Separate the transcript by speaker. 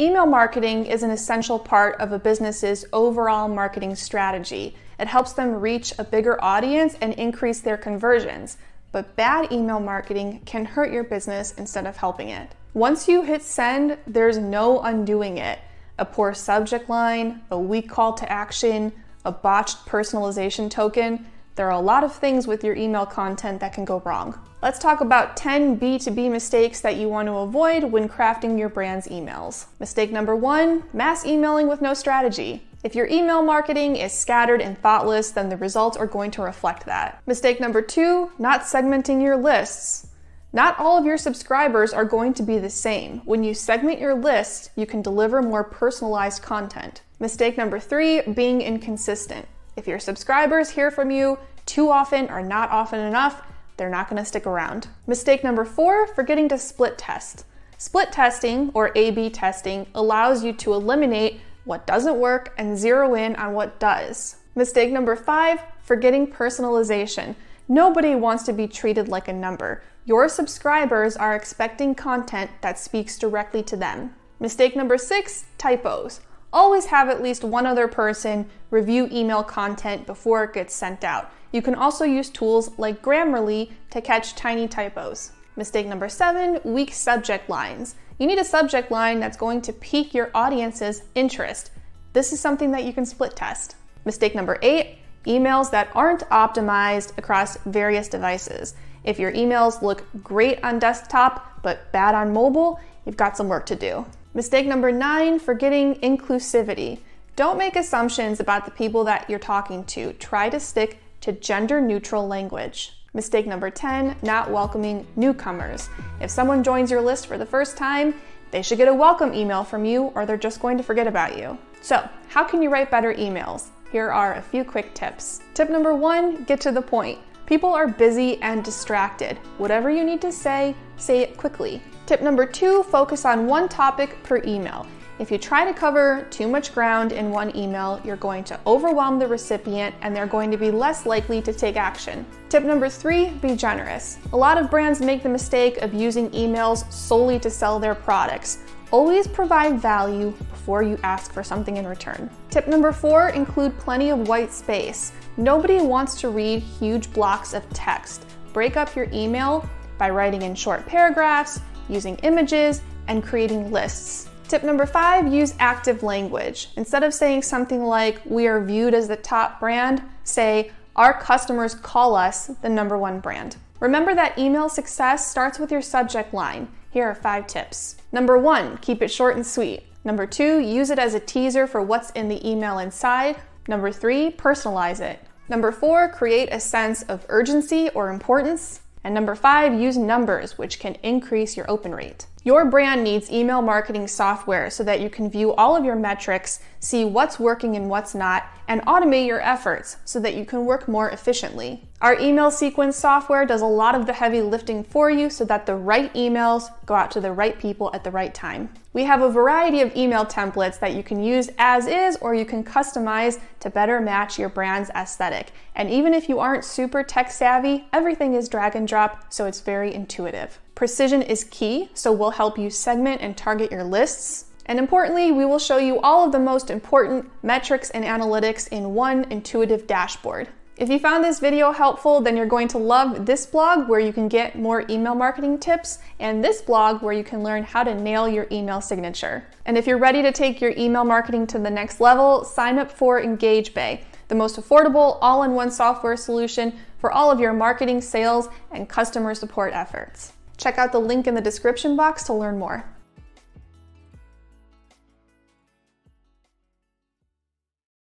Speaker 1: Email marketing is an essential part of a business's overall marketing strategy. It helps them reach a bigger audience and increase their conversions. But bad email marketing can hurt your business instead of helping it. Once you hit send, there's no undoing it. A poor subject line, a weak call to action, a botched personalization token, there are a lot of things with your email content that can go wrong. Let's talk about 10 B2B mistakes that you want to avoid when crafting your brand's emails. Mistake number one mass emailing with no strategy. If your email marketing is scattered and thoughtless, then the results are going to reflect that. Mistake number two not segmenting your lists. Not all of your subscribers are going to be the same. When you segment your list, you can deliver more personalized content. Mistake number three being inconsistent. If your subscribers hear from you too often or not often enough, they're not going to stick around. Mistake number four, forgetting to split test. Split testing, or A B testing, allows you to eliminate what doesn't work and zero in on what does. Mistake number five, forgetting personalization. Nobody wants to be treated like a number. Your subscribers are expecting content that speaks directly to them. Mistake number six, typos. Always have at least one other person review email content before it gets sent out. You can also use tools like Grammarly to catch tiny typos. Mistake number seven, weak subject lines. You need a subject line that's going to pique your audience's interest. This is something that you can split test. Mistake number eight, emails that aren't optimized across various devices. If your emails look great on desktop but bad on mobile, you've got some work to do. Mistake number nine, forgetting inclusivity. Don't make assumptions about the people that you're talking to. Try to stick to gender neutral language. Mistake number 10, not welcoming newcomers. If someone joins your list for the first time, they should get a welcome email from you or they're just going to forget about you. So, how can you write better emails? Here are a few quick tips. Tip number one, get to the point. People are busy and distracted. Whatever you need to say, say it quickly. Tip number two, focus on one topic per email. If you try to cover too much ground in one email, you're going to overwhelm the recipient and they're going to be less likely to take action. Tip number three, be generous. A lot of brands make the mistake of using emails solely to sell their products. Always provide value before you ask for something in return. Tip number four, include plenty of white space. Nobody wants to read huge blocks of text. Break up your email by writing in short paragraphs, using images, and creating lists. Tip number five, use active language. Instead of saying something like, we are viewed as the top brand, say, our customers call us the number one brand. Remember that email success starts with your subject line. Here are five tips. Number one, keep it short and sweet. Number two, use it as a teaser for what's in the email inside. Number three, personalize it. Number four, create a sense of urgency or importance. And number five, use numbers, which can increase your open rate. Your brand needs email marketing software so that you can view all of your metrics, see what's working and what's not, and automate your efforts so that you can work more efficiently. Our email sequence software does a lot of the heavy lifting for you so that the right emails go out to the right people at the right time. We have a variety of email templates that you can use as is or you can customize to better match your brand's aesthetic. And even if you aren't super tech savvy, everything is drag and drop, so it's very intuitive. Precision is key, so we'll help you segment and target your lists. And importantly, we will show you all of the most important metrics and analytics in one intuitive dashboard. If you found this video helpful, then you're going to love this blog where you can get more email marketing tips and this blog where you can learn how to nail your email signature. And if you're ready to take your email marketing to the next level, sign up for EngageBay, the most affordable all-in-one software solution for all of your marketing, sales, and customer support efforts. Check out the link in the description box to learn more.